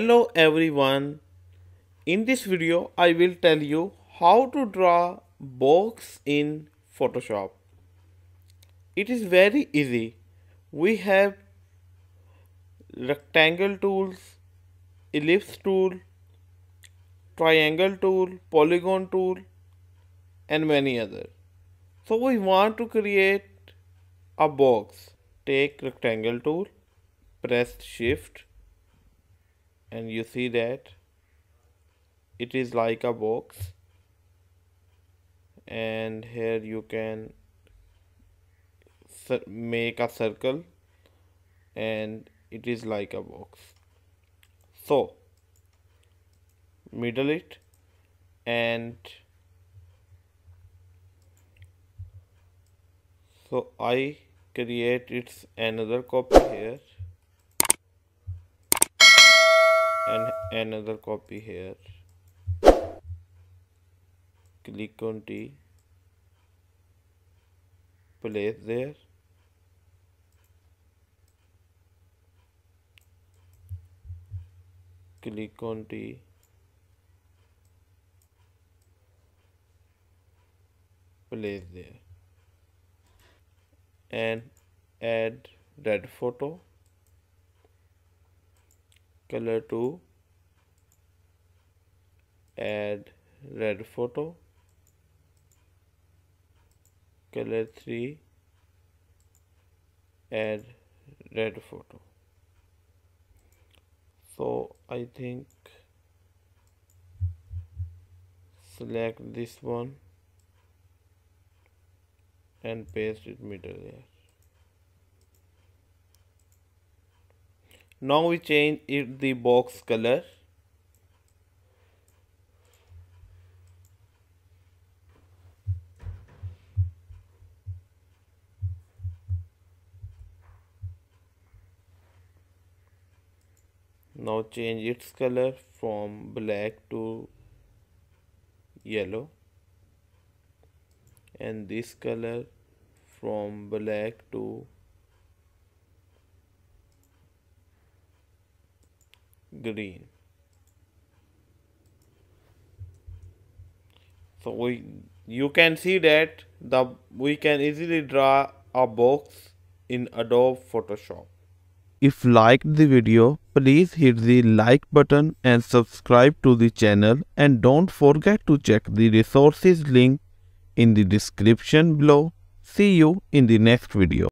Hello everyone. In this video I will tell you how to draw box in Photoshop. It is very easy. We have rectangle tools, ellipse tool, triangle tool, polygon tool and many others. So we want to create a box. Take rectangle tool, press shift and you see that it is like a box and here you can make a circle and it is like a box. So middle it and so I create its another copy here and another copy here. Click on T. Place there. Click on T. Place there. And add red photo color 2 add red photo color 3 add red photo. So I think select this one and paste it middle there now we change it the box color. Now change its color from black to yellow. And this color from black to green so we you can see that the we can easily draw a box in Adobe Photoshop. If liked the video please hit the like button and subscribe to the channel. And don't forget to check the resources link in the description below. See you in the next video